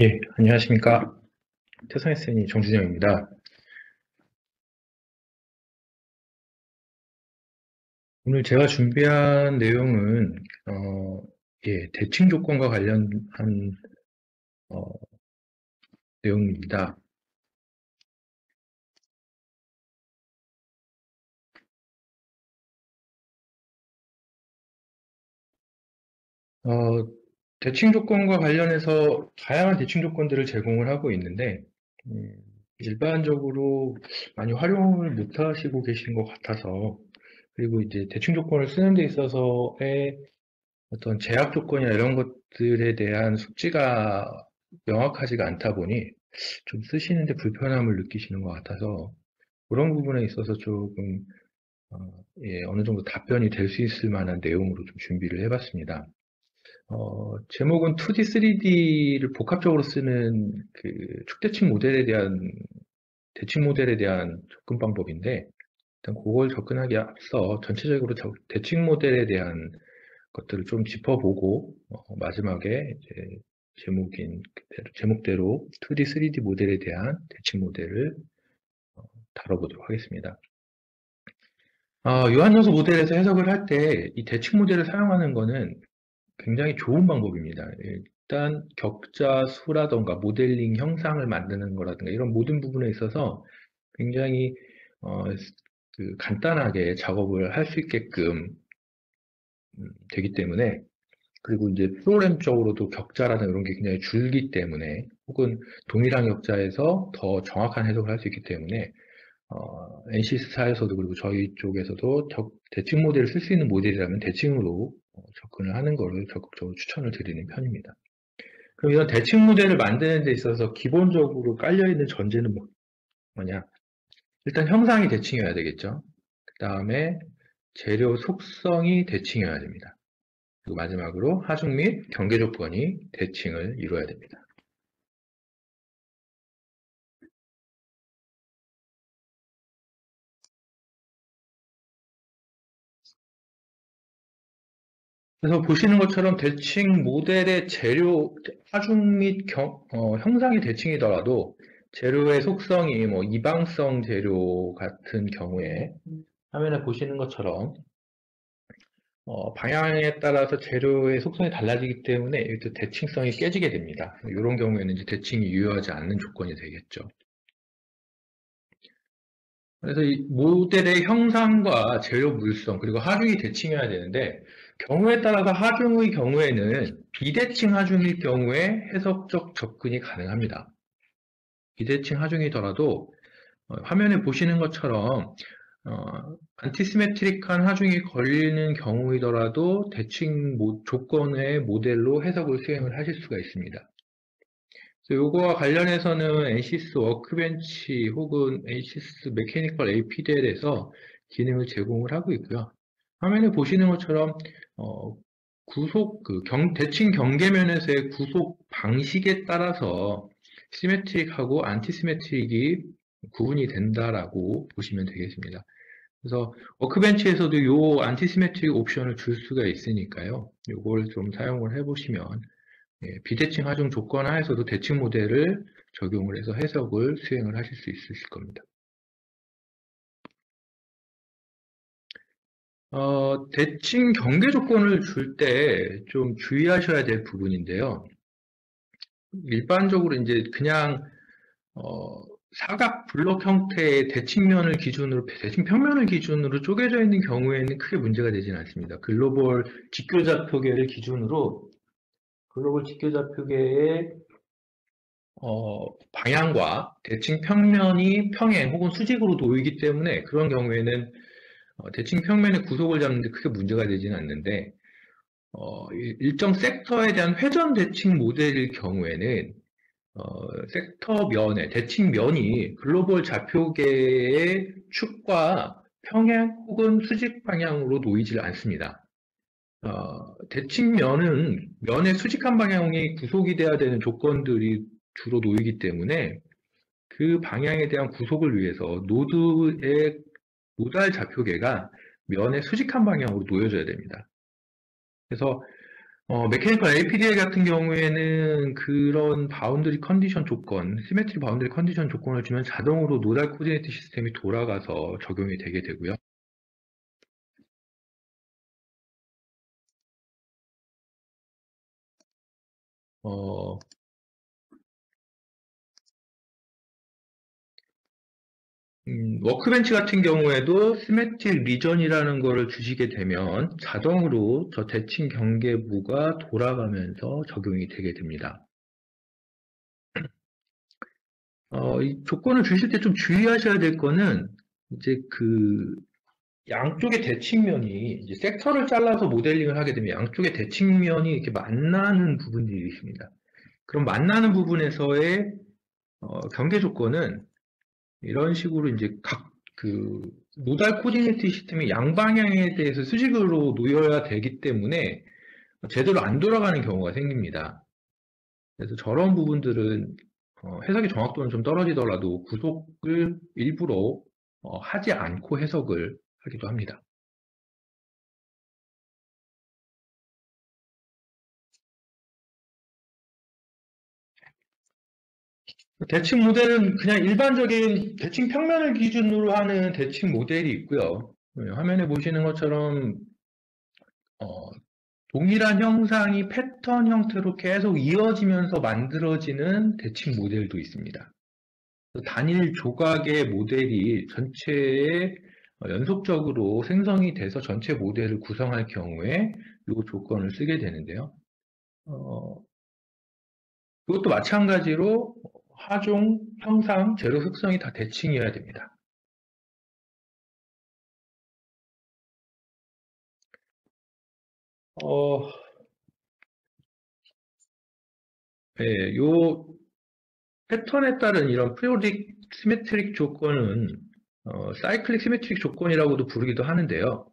예, 안녕하십니까. 태성SN이 정준영입니다. 오늘 제가 준비한 내용은, 어, 예, 대칭 조건과 관련한, 어, 내용입니다. 어, 대칭 조건과 관련해서 다양한 대칭 조건들을 제공을 하고 있는데, 음, 일반적으로 많이 활용을 못 하시고 계신 것 같아서, 그리고 이제 대칭 조건을 쓰는 데 있어서의 어떤 제약 조건이나 이런 것들에 대한 숙지가 명확하지가 않다 보니 좀 쓰시는데 불편함을 느끼시는 것 같아서 그런 부분에 있어서 조금 어, 예, 어느 정도 답변이 될 수 있을 만한 내용으로 좀 준비를 해봤습니다. 어, 제목은 2D, 3D를 복합적으로 쓰는 그 축대칭 모델에 대한 대칭 모델에 대한 접근 방법인데 일단 그걸 접근하기 앞서 전체적으로 대칭 모델에 대한 것들을 좀 짚어보고 어, 마지막에 이제 제목인 그대로, 제목대로 2D, 3D 모델에 대한 대칭 모델을 어, 다뤄보도록 하겠습니다. 어, 유한요소 모델에서 해석을 할 때 이 대칭 모델을 사용하는 것은 굉장히 좋은 방법입니다. 일단 격자 수라던가 모델링 형상을 만드는 거라든가 이런 모든 부분에 있어서 굉장히 어, 그 간단하게 작업을 할 수 있게끔 음, 되기 때문에 그리고 이제 프로그램적으로도 격자라는 이런 게 굉장히 줄기 때문에 혹은 동일한 격자에서 더 정확한 해석을 할 수 있기 때문에 어, NCS사에서도 그리고 저희 쪽에서도 대칭 모델을 쓸 수 있는 모델이라면 대칭으로 어, 접근을 하는 것을 적극적으로 추천을 드리는 편입니다. 그럼 이런 대칭 모델을 만드는 데 있어서 기본적으로 깔려있는 전제는 뭐, 뭐냐 일단 형상이 대칭이어야 되겠죠. 그 다음에 재료 속성이 대칭이어야 됩니다. 그리고 마지막으로 하중 및 경계 조건이 대칭을 이루어야 됩니다. 그래서 보시는 것처럼 대칭 모델의 재료 하중 및 경, 어, 형상이 대칭이더라도 재료의 속성이 뭐 이방성 재료 같은 경우에 화면에 보시는 것처럼 어, 방향에 따라서 재료의 속성이 달라지기 때문에 이것도 대칭성이 깨지게 됩니다. 이런 경우에는 이제 대칭이 유효하지 않는 조건이 되겠죠. 그래서 이 모델의 형상과 재료 물성 그리고 하중이 대칭해야 되는데 경우에 따라서 하중의 경우에는 비대칭 하중일 경우에 해석적 접근이 가능합니다. 비대칭 하중이더라도 어, 화면에 보시는 것처럼 어, 안티시메트릭한 하중이 걸리는 경우이더라도 대칭 모, 조건의 모델로 해석을 수행을 하실 수가 있습니다. 요거와 관련해서는 NCS 워크벤치 혹은 NCS 메케니컬 APDL에서 기능을 제공을 하고 있고요. 화면에 보시는 것처럼 어, 구속 그 경, 대칭 경계면에서의 구속 방식에 따라서 symmetric하고 antisymmetric이 구분이 된다라고 보시면 되겠습니다. 그래서 Workbench에서도 이 antisymmetric 옵션을 줄 수가 있으니까요. 이걸 좀 사용을 해보시면 예, 비대칭 하중 조건 하에서도 대칭 모델을 적용을 해서 해석을 수행을 하실 수 있으실 겁니다. 어, 대칭 경계 조건을 줄 때 좀 주의하셔야 될 부분인데요. 일반적으로 이제 그냥 어, 사각 블록 형태의 대칭면을 기준으로 대칭 평면을 기준으로 쪼개져 있는 경우에는 크게 문제가 되지는 않습니다. 글로벌 직교좌표계를 기준으로 글로벌 직교좌표계의 어, 방향과 대칭 평면이 평행 혹은 수직으로 놓이기 때문에 그런 경우에는 어, 대칭 평면의 구속을 잡는데 크게 문제가 되지는 않는데 어, 일정 섹터에 대한 회전 대칭 모델일 경우에는 어, 섹터 면에 대칭 면이 글로벌 좌표계의 축과 평행 혹은 수직 방향으로 놓이질 않습니다. 어, 대칭 면은 면의 수직한 방향이 구속이 돼야 되는 조건들이 주로 놓이기 때문에 그 방향에 대한 구속을 위해서 노드의 nodal 좌표계가 면의 수직한 방향으로 놓여져야 됩니다. 그래서 어, Mechanical APDL 같은 경우에는 그런 boundary condition 조건, symmetry boundary condition 조건을 주면 자동으로 nodal coordinate system이 돌아가서 적용이 되게 되고요. 어, 음, Workbench 같은 경우에도 symmetric region이라는 거를 주시게 되면 자동으로 저 대칭 경계부가 돌아가면서 적용이 되게 됩니다. 어, 이 조건을 주실 때 좀 주의하셔야 될 거는 이제 그 양쪽의 대칭면이 이제 섹터를 잘라서 모델링을 하게 되면 양쪽의 대칭면이 이렇게 만나는 부분들이 있습니다. 그럼 만나는 부분에서의 어, 경계 조건은 이런 식으로 이제 각 그 노달 코디네이트 시스템이 양방향에 대해서 수직으로 놓여야 되기 때문에 제대로 안 돌아가는 경우가 생깁니다. 그래서 저런 부분들은 어, 해석의 정확도는 좀 떨어지더라도 구속을 일부러 어, 하지 않고 해석을 하기도 합니다. 대칭 모델은 그냥 일반적인 대칭 평면을 기준으로 하는 대칭 모델이 있고요. 네, 화면에 보시는 것처럼 어, 동일한 형상이 패턴 형태로 계속 이어지면서 만들어지는 대칭 모델도 있습니다. 단일 조각의 모델이 전체에 연속적으로 생성이 돼서 전체 모델을 구성할 경우에 이 조건을 쓰게 되는데요. 어, 이것도 마찬가지로 하중, 형상, 재료 특성이 다 대칭이어야 됩니다. 어, 네, 요 패턴에 따른 이런 periodic symmetric 조건은 어, cyclic symmetric 조건이라고도 부르기도 하는데요.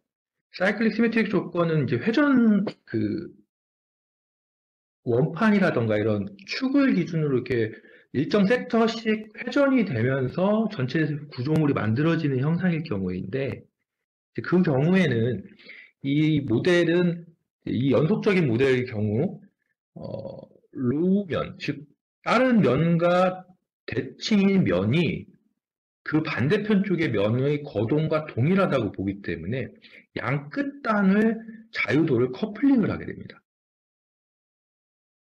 사이클릭 시메트릭 조건은 이제 회전 그 원판이라던가 이런 축을 기준으로 이렇게 일정 섹터씩 회전이 되면서 전체 구조물이 만들어지는 형상일 경우인데 그 경우에는 이 모델은 이 연속적인 모델의 경우 어, 로우면 즉 다른 면과 대칭인 면이 그 반대편 쪽의 면의 거동과 동일하다고 보기 때문에 양 끝단을 자유도를 커플링을 하게 됩니다.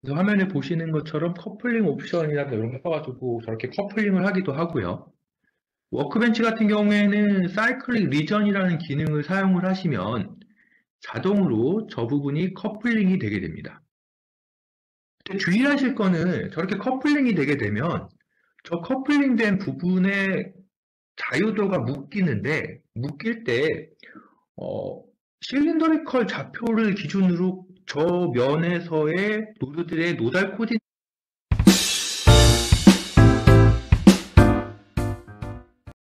화면에 보시는 것처럼 커플링 옵션이라든가 이런 거 써가지고 저렇게 커플링을 하기도 하고요. Workbench 같은 경우에는 cyclic region이라는 기능을 사용을 하시면 자동으로 저 부분이 커플링이 되게 됩니다. 주의하실 거는 저렇게 커플링이 되게 되면 저 커플링 된 부분에 자유도가 묶이는데 묶일 때 어, 실린더리컬 좌표를 기준으로 저 면에서의 노드들의 노달 코디